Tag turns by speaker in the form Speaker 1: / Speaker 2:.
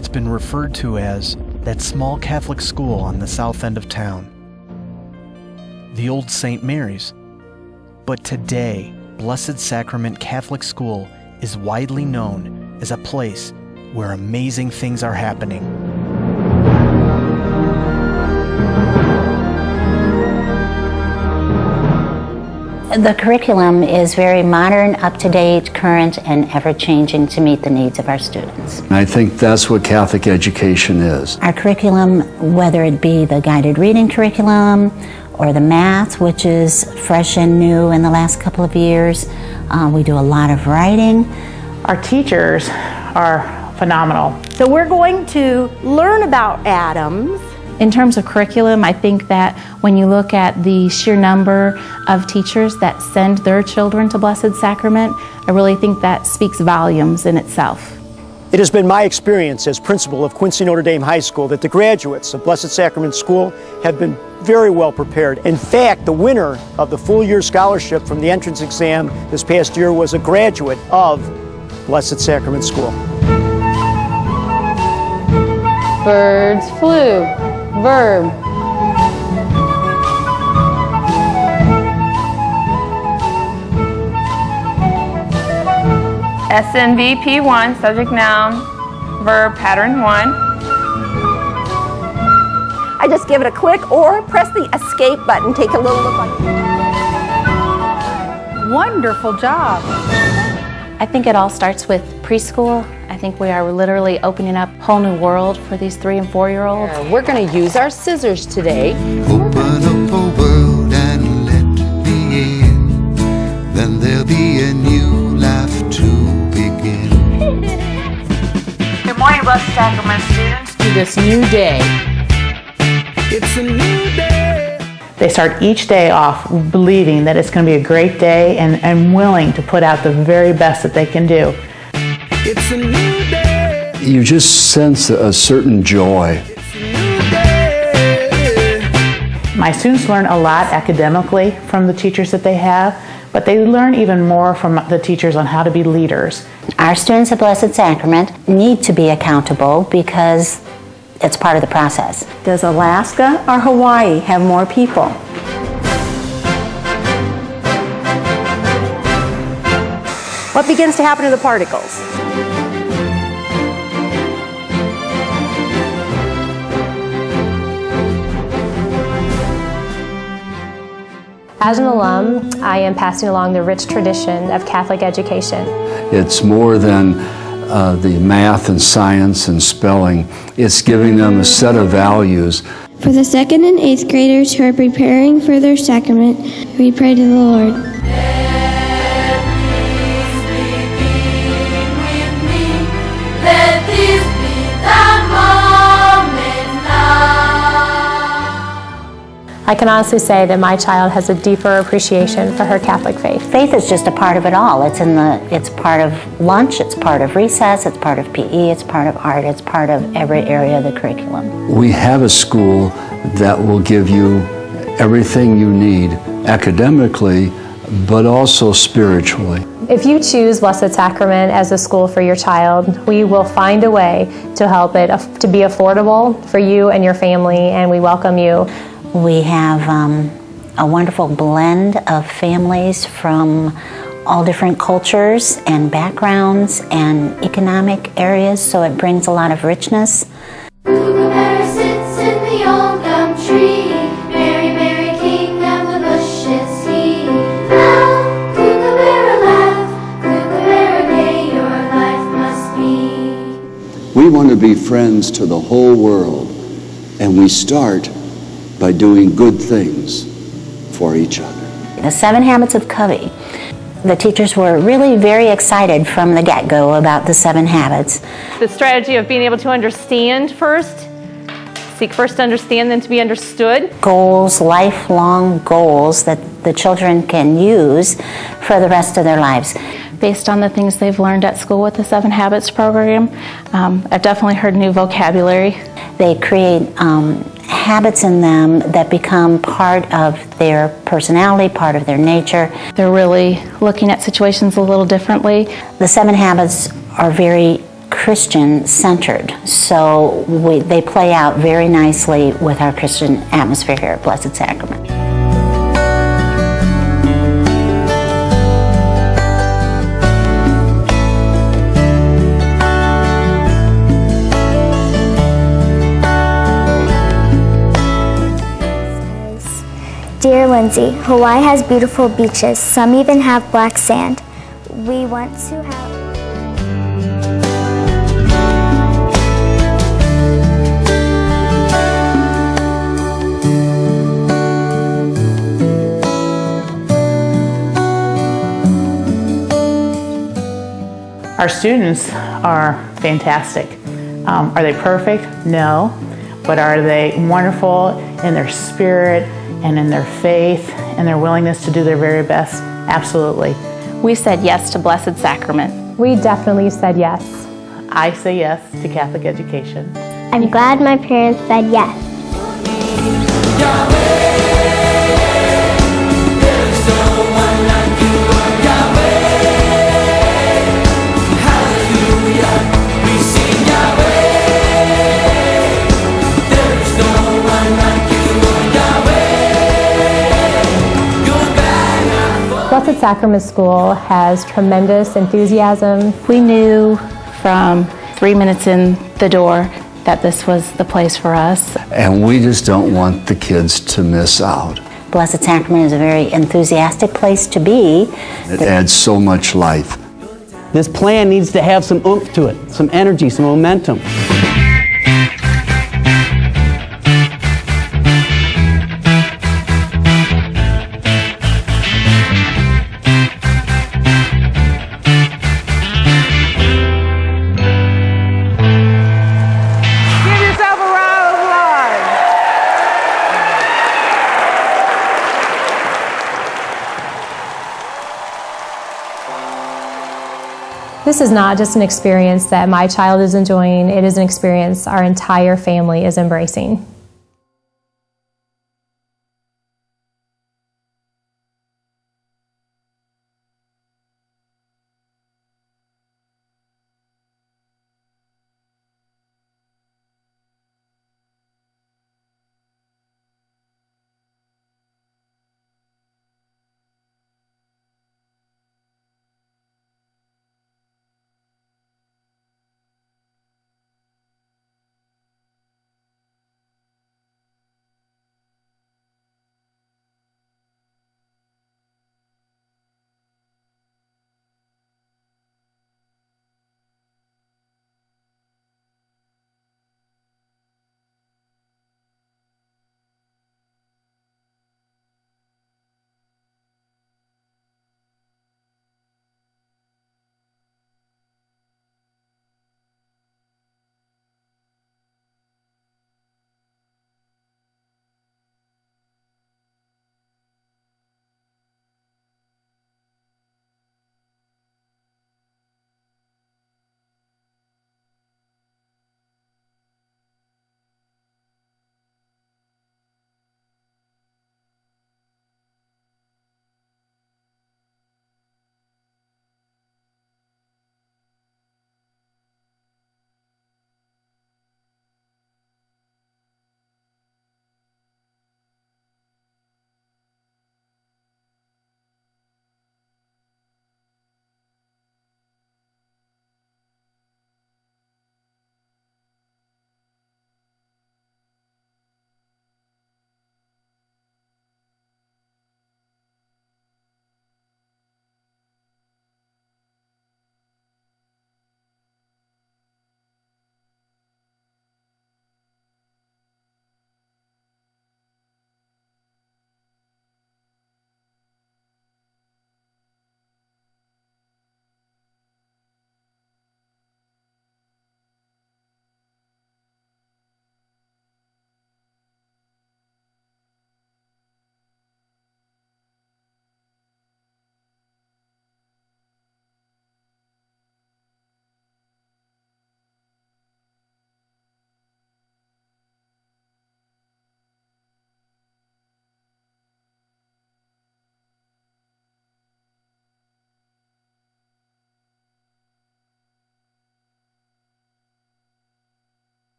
Speaker 1: it's been referred to as that small Catholic school on the south end of town, the old St. Mary's. But today, Blessed Sacrament Catholic School is widely known as a place where amazing things are happening.
Speaker 2: The curriculum is very modern, up to date, current, and ever changing to meet the needs of our students.
Speaker 3: I think that's what Catholic education is.
Speaker 2: Our curriculum, whether it be the guided reading curriculum or the math, which is fresh and new in the last couple of years, uh, we do a lot of writing.
Speaker 4: Our teachers are phenomenal.
Speaker 5: So we're going to learn about atoms
Speaker 6: in terms of curriculum, I think that when you look at the sheer number of teachers that send their children to Blessed Sacrament, I really think that speaks volumes in itself.
Speaker 7: It has been my experience as principal of Quincy Notre Dame High School that the graduates of Blessed Sacrament School have been very well prepared. In fact, the winner of the full year scholarship from the entrance exam this past year was a graduate of Blessed Sacrament School.
Speaker 8: Birds flew. Verb.
Speaker 9: SNVP 1, subject noun, verb pattern 1.
Speaker 5: I just give it a click or press the escape button. Take a little look on. Wonderful job.
Speaker 6: I think it all starts with preschool. I think we are literally opening up a whole new world for these three and four year olds.
Speaker 8: Yeah, we're going to use our scissors today.
Speaker 10: Open up a world and let me in. Then there'll be a new life to begin.
Speaker 11: Good morning, Blessed Sacrament students.
Speaker 8: To this new day.
Speaker 10: It's a new day.
Speaker 4: They start each day off believing that it's going to be a great day and, and willing to put out the very best that they can do.
Speaker 10: It's a new day.
Speaker 3: You just sense a certain joy.
Speaker 4: My students learn a lot academically from the teachers that they have, but they learn even more from the teachers on how to be leaders.
Speaker 2: Our students at Blessed Sacrament need to be accountable because it's part of the process.
Speaker 5: Does Alaska or Hawaii have more people? What begins to happen to the particles?
Speaker 12: As an alum, I am passing along the rich tradition of Catholic education.
Speaker 3: It's more than uh, the math and science and spelling, it's giving them a set of values.
Speaker 13: For the second and eighth graders who are preparing for their sacrament, we pray to the Lord.
Speaker 12: I can honestly say that my child has a deeper appreciation for her Catholic faith.
Speaker 2: Faith is just a part of it all. It's in the it's part of lunch, it's part of recess, it's part of PE, it's part of art, it's part of every area of the curriculum.
Speaker 3: We have a school that will give you everything you need academically, but also spiritually.
Speaker 12: If you choose Blessed Sacrament as a school for your child, we will find a way to help it to be affordable for you and your family, and we welcome you.
Speaker 2: We have um, a wonderful blend of families from all different cultures and backgrounds and economic areas, so it brings a lot of richness.
Speaker 3: We want to be friends to the whole world, and we start by doing good things for each other.
Speaker 2: The Seven Habits of Covey. The teachers were really very excited from the get go about the seven habits.
Speaker 9: The strategy of being able to understand first, seek first to understand, then to be understood.
Speaker 2: Goals, lifelong goals that the children can use for the rest of their lives.
Speaker 6: Based on the things they've learned at school with the Seven Habits program, um, I've definitely heard new vocabulary.
Speaker 2: They create um, habits in them that become part of their personality, part of their nature.
Speaker 6: They're really looking at situations a little differently.
Speaker 2: The seven habits are very Christian centered. So we, they play out very nicely with our Christian atmosphere here at Blessed Sacrament.
Speaker 14: Dear Lindsay, Hawaii has beautiful beaches. Some even have black sand. We want to have.
Speaker 4: Our students are fantastic. Um, are they perfect? No. But are they wonderful in their spirit and in their faith and their willingness to do their very best? Absolutely.
Speaker 6: We said yes to Blessed Sacrament.
Speaker 12: We definitely said yes.
Speaker 4: I say yes to Catholic education.
Speaker 14: I'm glad my parents said yes.
Speaker 12: Blessed Sacrament School has tremendous enthusiasm.
Speaker 6: We knew from three minutes in the door that this was the place for us.
Speaker 3: And we just don't want the kids to miss out.
Speaker 2: Blessed Sacrament is a very enthusiastic place to be.
Speaker 3: It adds so much life.
Speaker 15: This plan needs to have some oomph to it, some energy, some momentum.
Speaker 12: This is not just an experience that my child is enjoying, it is an experience our entire family is embracing.